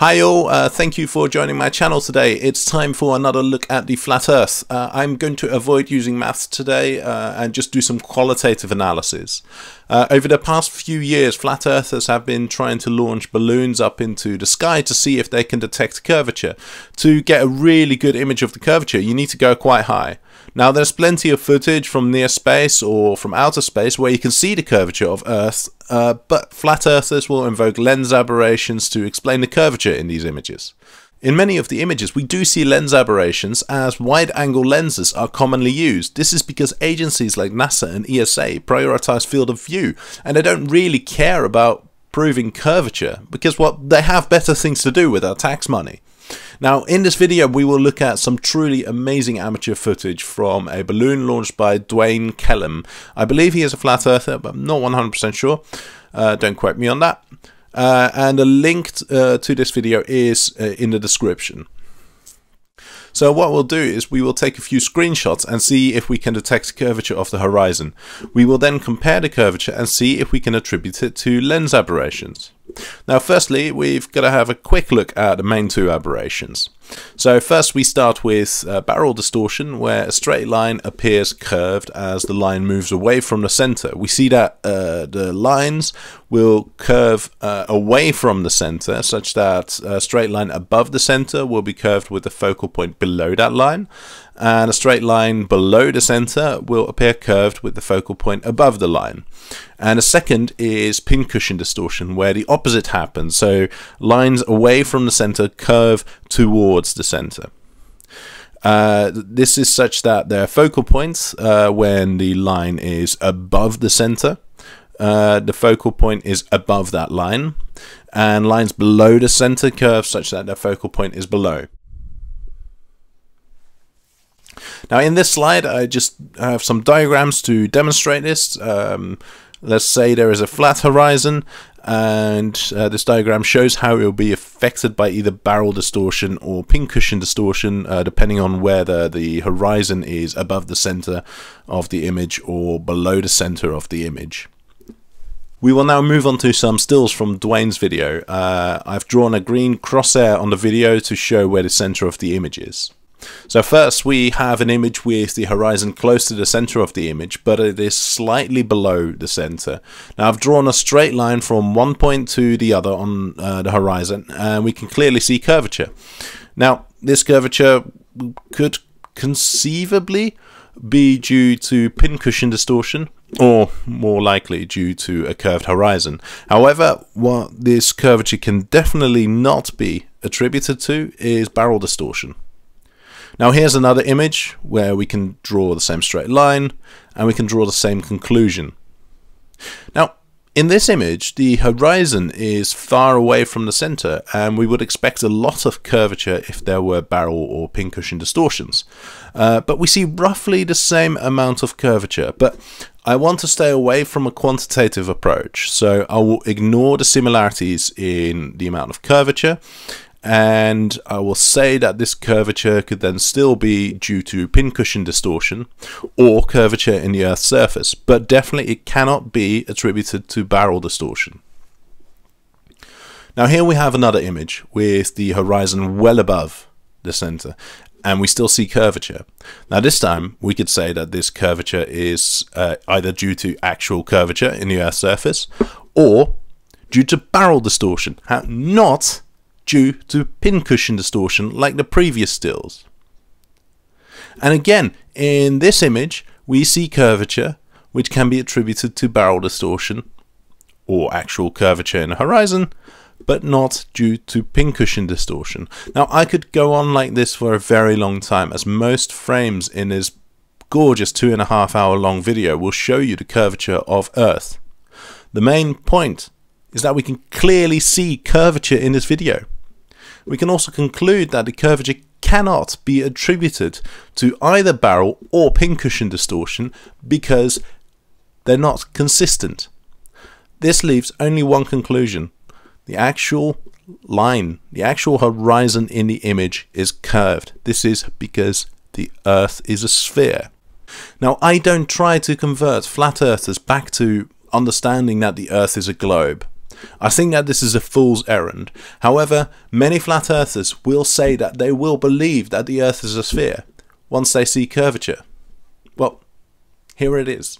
Hi all, uh, thank you for joining my channel today. It's time for another look at the flat earth. Uh, I'm going to avoid using maths today uh, and just do some qualitative analysis. Uh, over the past few years, flat earthers have been trying to launch balloons up into the sky to see if they can detect curvature. To get a really good image of the curvature, you need to go quite high. Now there's plenty of footage from near space or from outer space where you can see the curvature of Earth, uh, but flat earthers will invoke lens aberrations to explain the curvature in these images. In many of the images, we do see lens aberrations as wide-angle lenses are commonly used. This is because agencies like NASA and ESA prioritize field of view, and they don't really care about proving curvature because what well, they have better things to do with our tax money. Now, in this video, we will look at some truly amazing amateur footage from a balloon launched by Dwayne Kellum. I believe he is a flat earther, but I'm not 100% sure. Uh, don't quote me on that. Uh, and a link uh, to this video is uh, in the description. So what we'll do is we will take a few screenshots and see if we can detect curvature of the horizon. We will then compare the curvature and see if we can attribute it to lens aberrations. Now firstly, we've got to have a quick look at the main two aberrations. So first we start with uh, barrel distortion where a straight line appears curved as the line moves away from the center. We see that uh, the lines will curve uh, away from the center such that a straight line above the center will be curved with the focal point below that line and a straight line below the center will appear curved with the focal point above the line. And a second is pincushion distortion, where the opposite happens. So lines away from the center curve towards the center. Uh, this is such that their focal points uh, when the line is above the center. Uh, the focal point is above that line, and lines below the center curve such that their focal point is below. Now in this slide I just have some diagrams to demonstrate this. Um, let's say there is a flat horizon and uh, this diagram shows how it will be affected by either barrel distortion or pincushion distortion uh, depending on whether the horizon is above the center of the image or below the center of the image. We will now move on to some stills from Dwayne's video. Uh, I've drawn a green crosshair on the video to show where the center of the image is. So first we have an image with the horizon close to the center of the image, but it is slightly below the center. Now I've drawn a straight line from one point to the other on uh, the horizon, and we can clearly see curvature. Now this curvature could conceivably be due to pincushion distortion, or more likely due to a curved horizon. However, what this curvature can definitely not be attributed to is barrel distortion. Now here's another image where we can draw the same straight line and we can draw the same conclusion. Now in this image the horizon is far away from the center and we would expect a lot of curvature if there were barrel or pincushion distortions. Uh, but we see roughly the same amount of curvature but I want to stay away from a quantitative approach so I will ignore the similarities in the amount of curvature and I will say that this curvature could then still be due to pincushion distortion or curvature in the Earth's surface, but definitely it cannot be attributed to barrel distortion. Now here we have another image with the horizon well above the center and we still see curvature. Now this time we could say that this curvature is uh, either due to actual curvature in the Earth's surface or due to barrel distortion, not due to pincushion distortion like the previous stills. And again, in this image, we see curvature, which can be attributed to barrel distortion or actual curvature in the horizon, but not due to pincushion distortion. Now, I could go on like this for a very long time, as most frames in this gorgeous two and a half hour long video will show you the curvature of Earth. The main point is that we can clearly see curvature in this video we can also conclude that the curvature cannot be attributed to either barrel or pincushion distortion because they're not consistent. This leaves only one conclusion. The actual line, the actual horizon in the image is curved. This is because the Earth is a sphere. Now, I don't try to convert flat earthers back to understanding that the Earth is a globe. I think that this is a fool's errand. However, many flat earthers will say that they will believe that the earth is a sphere once they see curvature. Well, here it is.